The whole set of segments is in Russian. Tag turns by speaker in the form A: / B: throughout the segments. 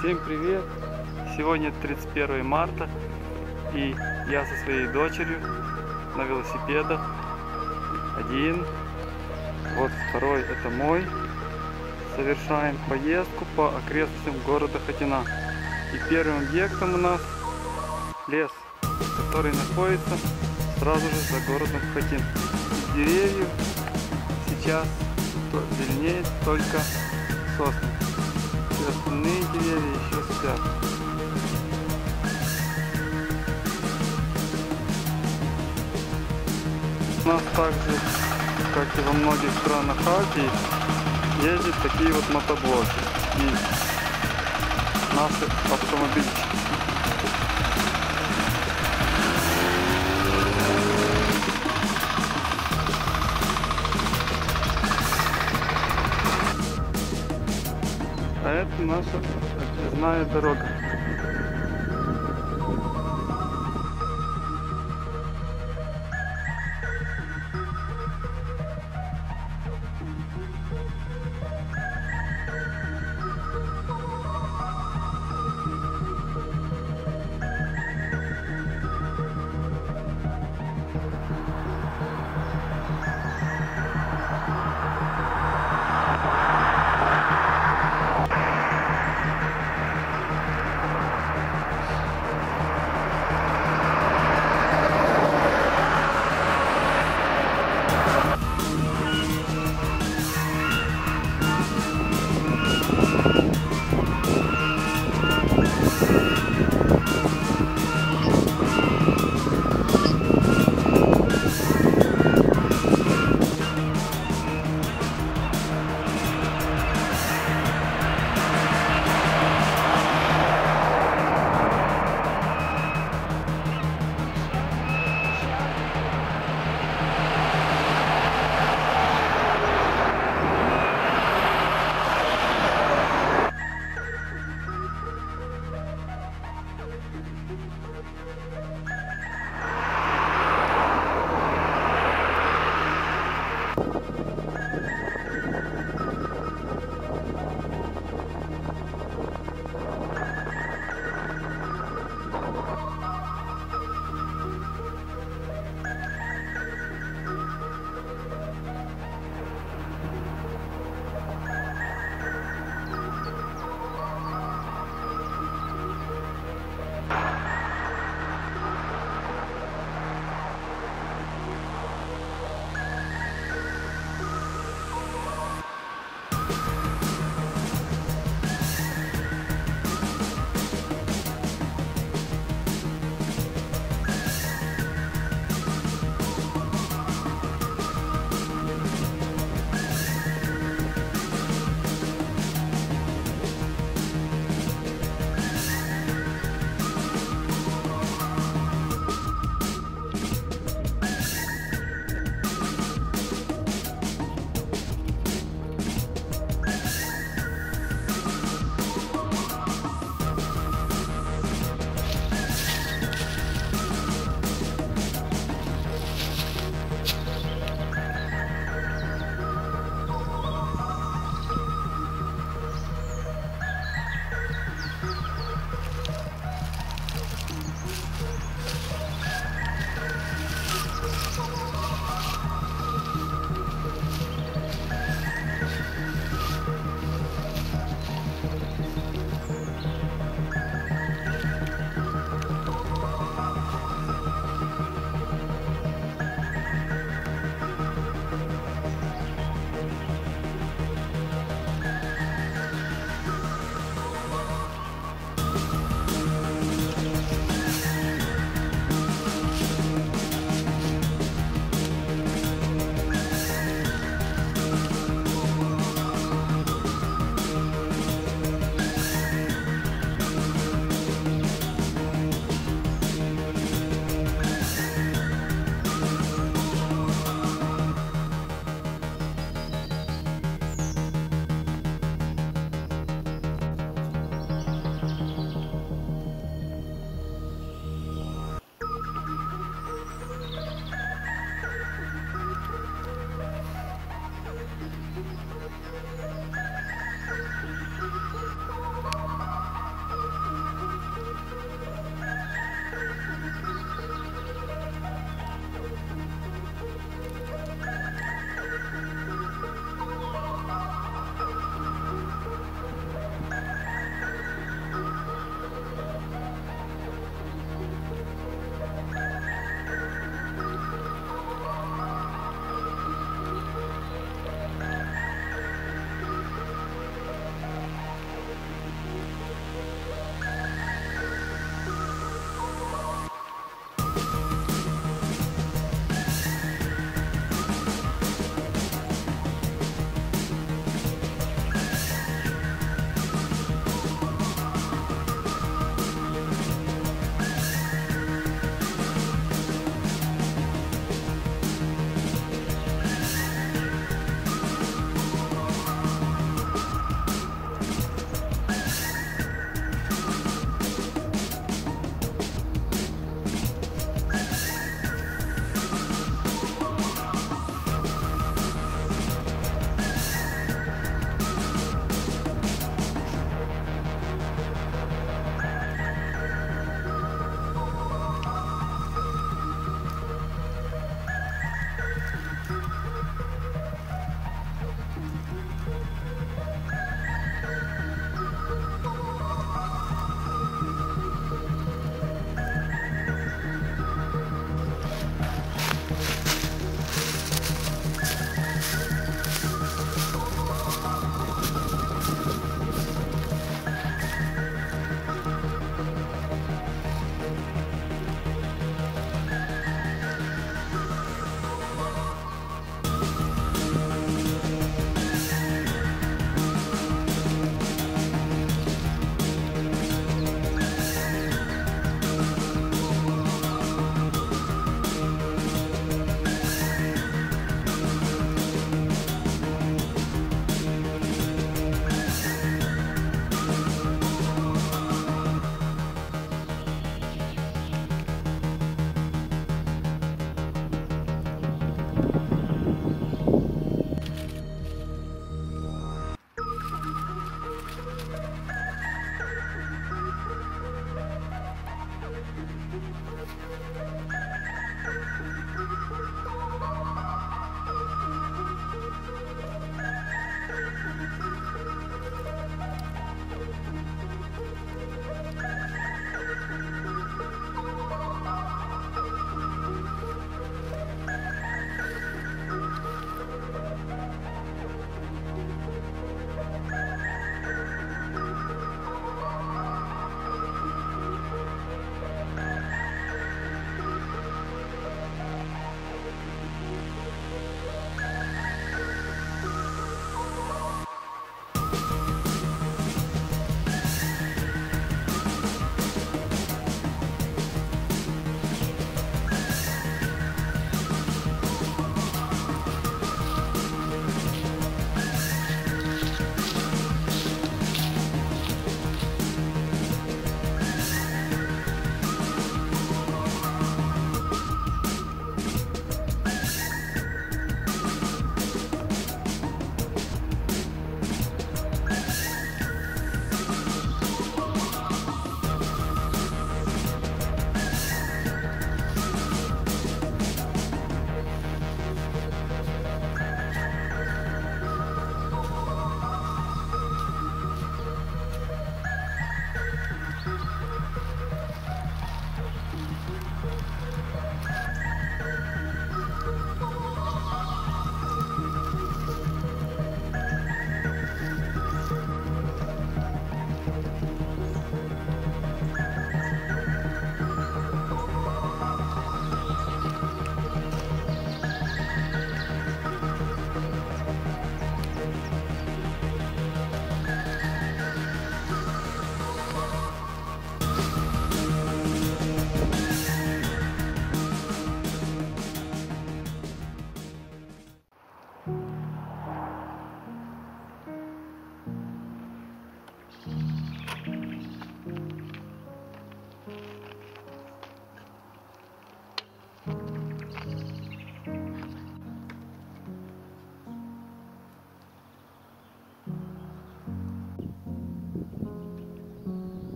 A: Всем привет! Сегодня 31 марта и я со своей дочерью на велосипедах. Один, вот второй это мой. Совершаем поездку по окрестностям города Хотина. И первым объектом у нас лес, который находится сразу же за городом Хотин. Из деревьев сейчас зеленеет только сосны. Остальные деревья еще спят. У нас также, как и во многих странах Азии, ездят такие вот мотоблоки. И наши автомобильчики. А это наша очередная дорога.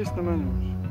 A: isso também, não. É?